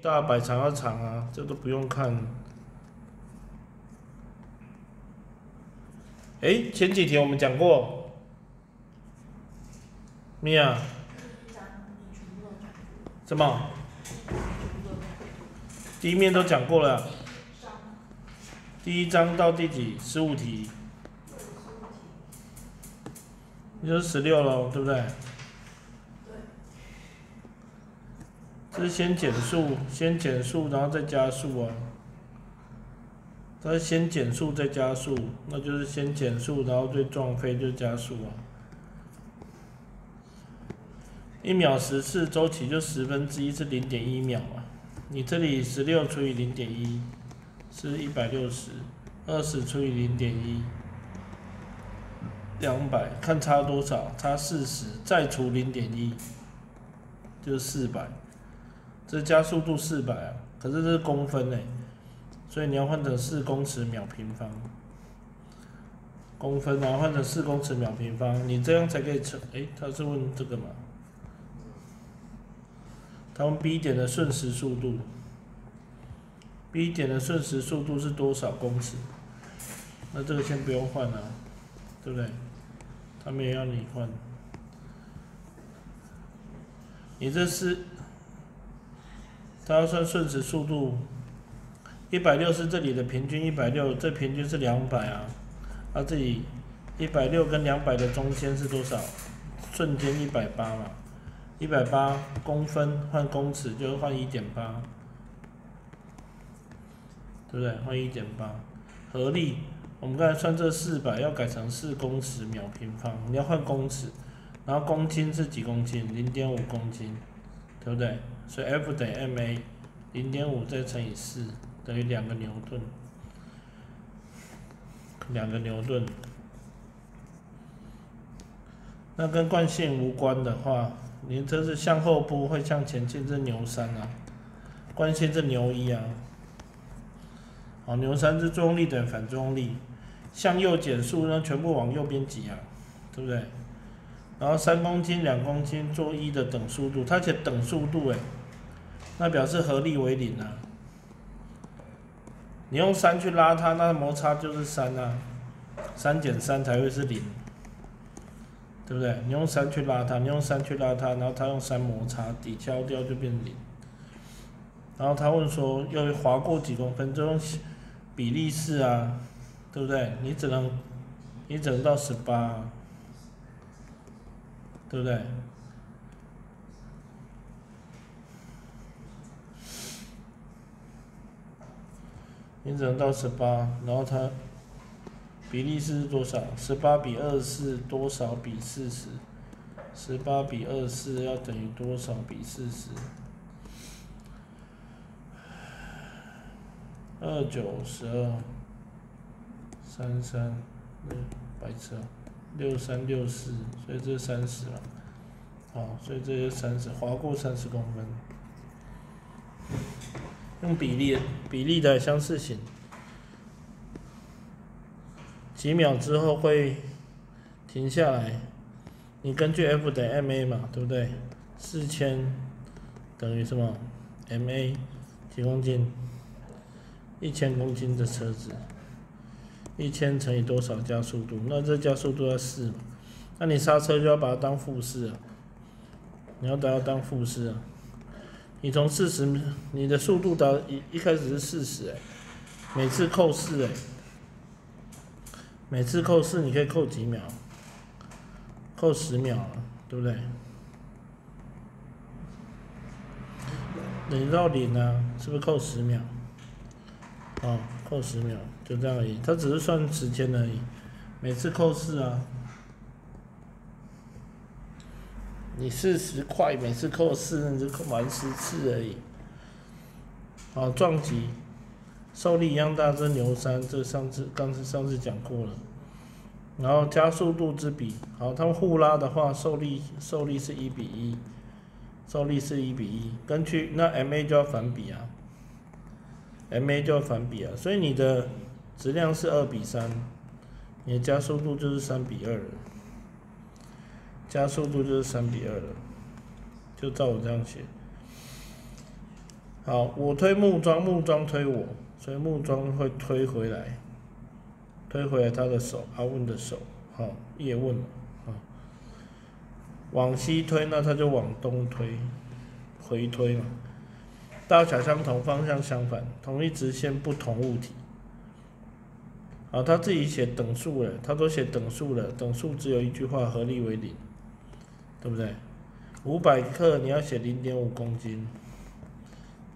大摆长要长啊，这都不用看。哎，前几题我们讲过，米娅，什么？第一面都讲过了，第一章到第几？十五题，你说十六喽，对不对？是先减速，先减速，然后再加速啊。它是先减速再加速，那就是先减速，然后再撞飞就加速啊。一秒十次周期就十分之一是零点一秒嘛。你这里十六除以零点一，是一百六十，二十除以零点一，两百，看差多少？差四十，再除零点一，就是四百。这加速度四百啊，可是这是公分诶，所以你要换成四公尺秒平方，公分啊，换成四公尺秒平方，你这样才可以测。诶，他是问这个嘛？他问 B 点的瞬时速度，B 点的瞬时速度是多少公尺？那这个先不用换啊，对不对？他没有要你换，你这是。它要算瞬时速度，一百六是这里的平均，一百六，这平均是两百啊，啊这里一百六跟两百的中间是多少？瞬间一百八嘛，一百八公分换公尺就是换一点八，对不对？换一点八，合力，我们刚才算这四百要改成四公尺秒平方，你要换公尺，然后公斤是几公斤？零点五公斤，对不对？所以 F 等于 ma，零点五再乘以四等于两个牛顿，两个牛顿。那跟惯性无关的话，你这是向后扑会向前进，这牛三啊，惯性是牛一啊。好，牛三是作用力等于反作用力，向右减速呢，全部往右边挤啊，对不对？然后三公斤、两公斤做一的等速度，它且等速度哎。那表示合力为零啊！你用三去拉它，那摩擦就是三啊，三减三才会是零，对不对？你用三去拉它，你用三去拉它，然后它用三摩擦抵消掉就变零。然后他问说要划过几公分，就用比例式啊，对不对？你只能你只能到十八，对不对？你只能到十八，然后它比例是多少？十八比二四多少比四十？十八比二四要等于多少比四十？二九十二，三三六白车，六三六四，所以这是三十了。好，所以这是三十，划过三十公分。用比例比例的相似性，几秒之后会停下来。你根据 F 等于 ma 嘛，对不对？四千等于什么？ma 几公斤？一千公斤的车子，一千乘以多少加速度？那这加速度要四嘛？那你刹车就要把它当负四啊？你要把它当负四啊？你从四十，你的速度到一一开始是四十哎，每次扣四哎，每次扣四你可以扣几秒？扣十秒啊，对不对？零到零呢，是不是扣十秒？哦，扣十秒，就这样而已，它只是算时间而已，每次扣四啊。你四十块，每次扣四，你就扣完十次而已。好，撞击，受力一样大，这牛三，这上次刚才上次讲过了。然后加速度之比，好，它们互拉的话，受力受力是一比一，受力是一比一，根据那 ma 就要反比啊，ma 就要反比啊，所以你的质量是二比三，你的加速度就是三比二。加速度就是三比二了，就照我这样写。好，我推木桩，木桩推我，所以木桩会推回来，推回来他的手，阿问的手，好，叶问，啊，往西推，那他就往东推，回推嘛，大小相同，方向相反，同一直线，不同物体。好，他自己写等数了，他都写等数了，等数只有一句话，合力为零，对不对？五百克你要写零点五公斤。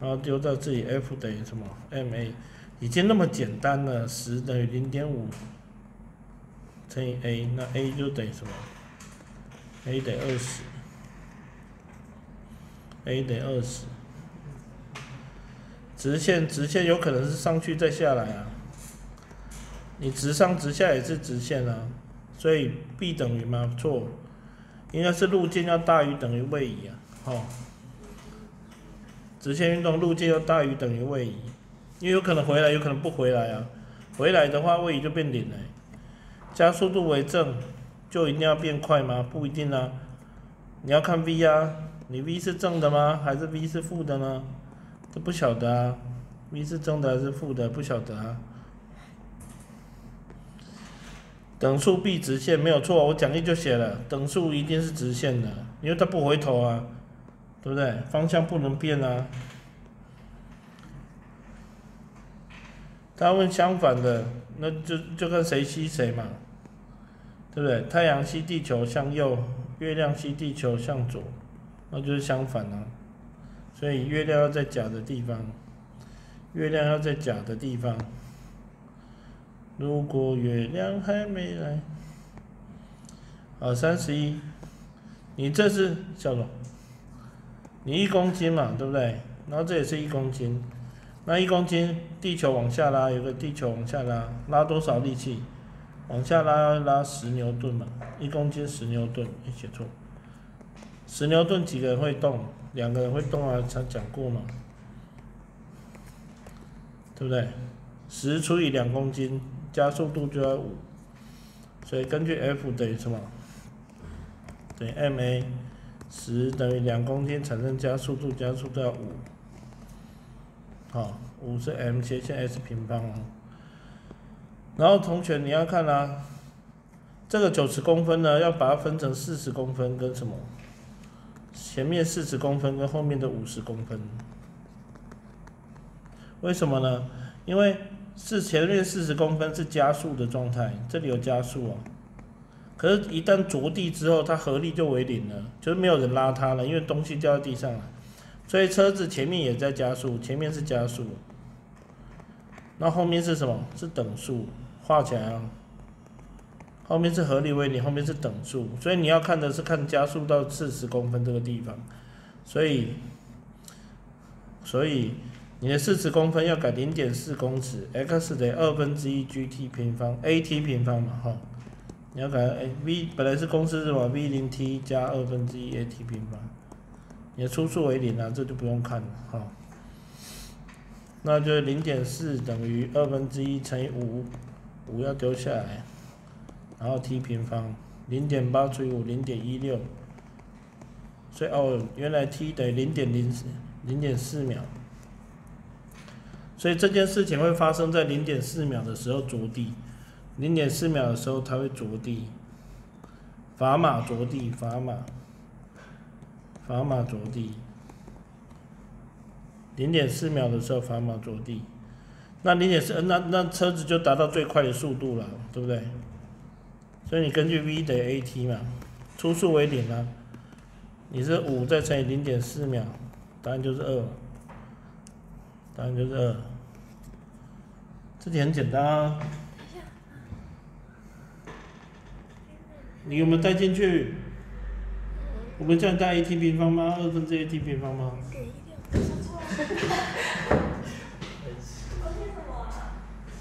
然后丢到这里，F 等于什么？ma 已经那么简单了，十等于零点五乘以 a，那 a 就等于什么？a 等于二十，a 等于二十。直线直线有可能是上去再下来啊，你直上直下也是直线啊，所以 b 等于吗？错，应该是路径要大于等于位移啊，好。直线运动路径要大于等于位移，因为有可能回来，有可能不回来啊。回来的话，位移就变零了。加速度为正，就一定要变快吗？不一定啊。你要看 v 啊，你 v 是正的吗？还是 v 是负的呢？这不晓得啊。v 是正的还是负的？不晓得啊。等速 b 直线没有错，我讲义就写了，等速一定是直线的，因为它不回头啊。对不对？方向不能变啊。他问相反的，那就就看谁吸谁嘛，对不对？太阳吸地球向右，月亮吸地球向左，那就是相反啊。所以月亮要在甲的地方，月亮要在甲的地方。如果月亮还没来，好，三十一，你这是小龙。你一公斤嘛，对不对？然后这也是一公斤，那一公斤地球往下拉，有个地球往下拉，拉多少力气？往下拉拉十牛顿嘛，一公斤十牛顿，写错。十牛顿几个人会动？两个人会动啊，才讲过嘛，对不对？十除以两公斤，加速度就要五，所以根据 F 等于什么？等于 ma。十等于两公斤，产生加速度，加速度要五，好，五是 m 斜线 s 平方哦。然后同学你要看啊，这个九十公分呢，要把它分成四十公分跟什么？前面四十公分跟后面的五十公分。为什么呢？因为是前面四十公分是加速的状态，这里有加速哦。可是，一旦着地之后，它合力就为零了，就是没有人拉它了，因为东西掉在地上了。所以车子前面也在加速，前面是加速，那后面是什么？是等速，画起来啊。后面是合力为零，后面是等速，所以你要看的是看加速到四十公分这个地方。所以，所以你的四十公分要改零点四公尺，x 等于二分之一 gt 平方，at 平方嘛，哈。你要改哎，v 本来是公式是吧？v 零 t 加二分之一 at 平方，你的初速为零啊，这就不用看了哈。那就零点四等于二分之一乘以五，五要丢下来，然后 t 平方，零点八除以五零点一六，所以哦，原来 t 等于零点零零点四秒，所以这件事情会发生在零点四秒的时候着地。零点四秒的时候，它会着地，砝码着地，砝码，砝码着地。零点四秒的时候，砝码着地，那零点四，那那车子就达到最快的速度了，对不对？所以你根据 v 等于 at 嘛，初速为零啊，你是五再乘以零点四秒，答案就是二，答案就是二，这题很简单啊。你有没有带进去？我们叫你带 a_t 平方吗？二分之 a_t 平方吗？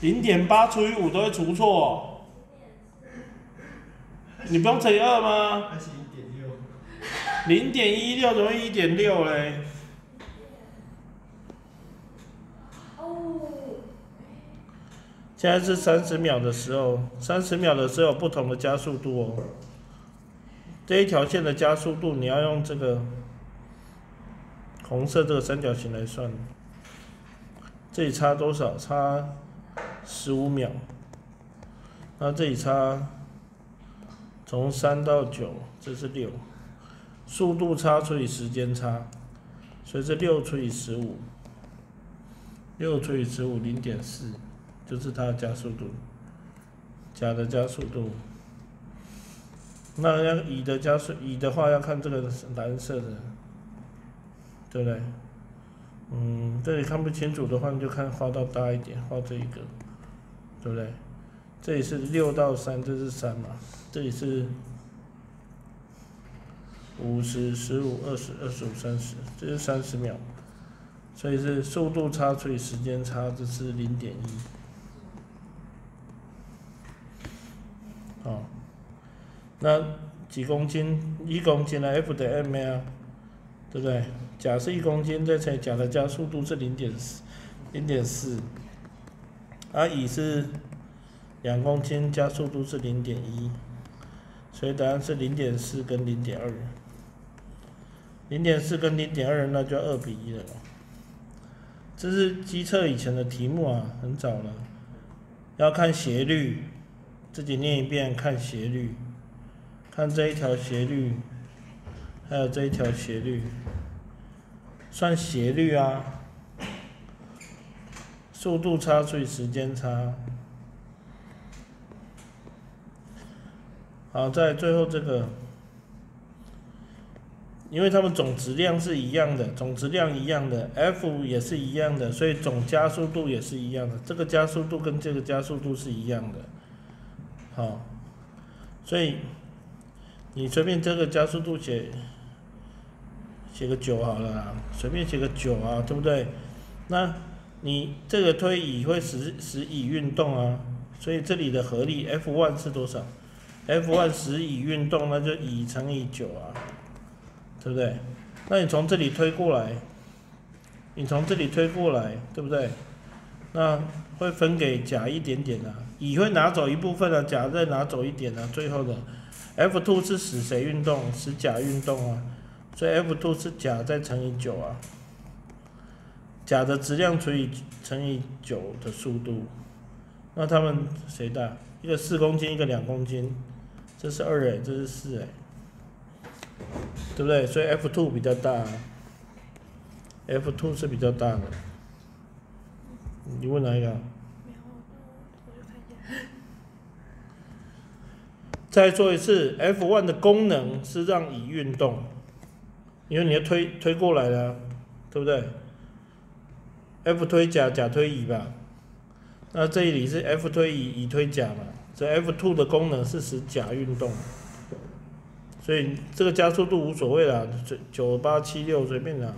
零点八除以五都会除错。你不用乘以二吗？零点一六怎么一点六嘞？现在是三十秒的时候，三十秒的时候有不同的加速度哦。这一条线的加速度，你要用这个红色这个三角形来算。这里差多少？差十五秒。那这里差从三到九，这是六，速度差除以时间差，所以是六除以十五，六除以十五零点四，就是它的加速度，甲的加速度。那要乙的加速，乙的话要看这个蓝色的，对不对？嗯，这里看不清楚的话，你就看画到大一点，画这一个，对不对？这里是六到三，这是三嘛？这里是五十、十五、二十、二十五、三十，这是三十秒，所以是速度差除以时间差，这是零点一。好，那几公斤？一公斤的 F 等于 ma，对不对？甲是一公斤，再乘以甲的加速度是零点四，零点四，而乙是。两公斤加速度是零点一，所以答案是零点四跟零点二。零点四跟零点二，那就二比一了。这是机测以前的题目啊，很早了。要看斜率，自己念一遍，看斜率，看这一条斜率，还有这一条斜率，算斜率啊。速度差除以时间差。好，在最后这个，因为它们总质量是一样的，总质量一样的，F 也是一样的，所以总加速度也是一样的。这个加速度跟这个加速度是一样的。好，所以你随便这个加速度写写个九好了，随便写个九啊，对不对？那你这个推乙会使使乙运动啊，所以这里的合力 F one 是多少？F1 使乙运动，那就乙乘以九啊，对不对？那你从这里推过来，你从这里推过来，对不对？那会分给甲一点点啊，乙会拿走一部分啊，甲再拿走一点啊，最后的 F2 是使谁运动？使甲运动啊，所以 F2 是甲再乘以九啊，甲的质量除以乘以九的速度，那他们谁大？一个四公斤，一个两公斤。这是二哎，这是四哎，对不对？所以 F two 比较大，F two 是比较大的。你问哪一个？再做一次，F one 的功能是让乙运动，因为你要推推过来了，对不对？F 推甲，甲推乙吧。那这里是 F 推乙，乙推甲嘛。这 F two 的功能是使甲运动，所以这个加速度无所谓啦，九九八七六随便啦，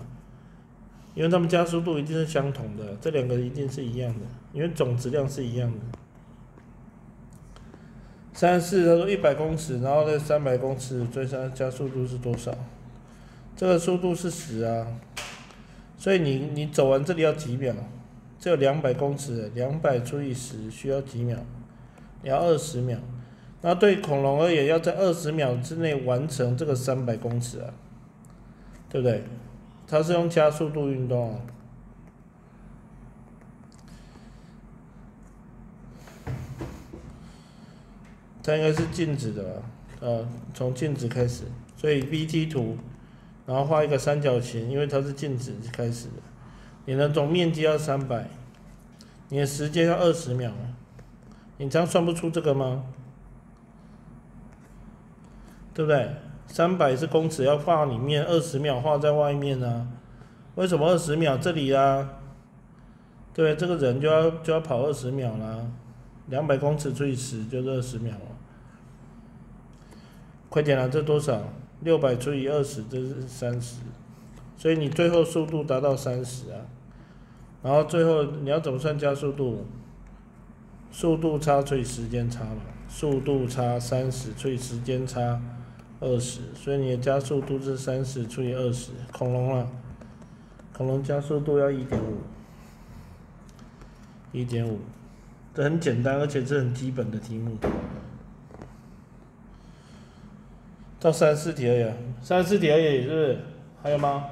因为它们加速度一定是相同的，这两个一定是一样的，因为总质量是一样的。三四他说一百公尺，然后呢三百公尺，追上加速度是多少？这个速度是十啊，所以你你走完这里要几秒？这有两百公尺，两百除以十需要几秒？要二十秒，那对恐龙而言，要在二十秒之内完成这个三百公尺啊，对不对？它是用加速度运动，它应该是静止的，呃，从静止开始，所以 V T 图，然后画一个三角形，因为它是静止开始的，你的总面积要三百，你的时间要二十秒。你这样算不出这个吗？对不对？三百是公尺，要画里面，二十秒画在外面呢？为什么二十秒？这里啊，对，这个人就要就要跑二十秒啦。两百公尺除以十就是二十秒。快点啊，这多少？六百除以二十，这是三十。所以你最后速度达到三十啊。然后最后你要怎么算加速度？速度差除以时间差嘛，速度差三十除以时间差二十，所以你的加速度是三十除以二十。恐龙啊，恐龙加速度要一点五，一点五，这很简单，而且是很基本的题目。到三四题而已，三四题而已，是不是？还有吗？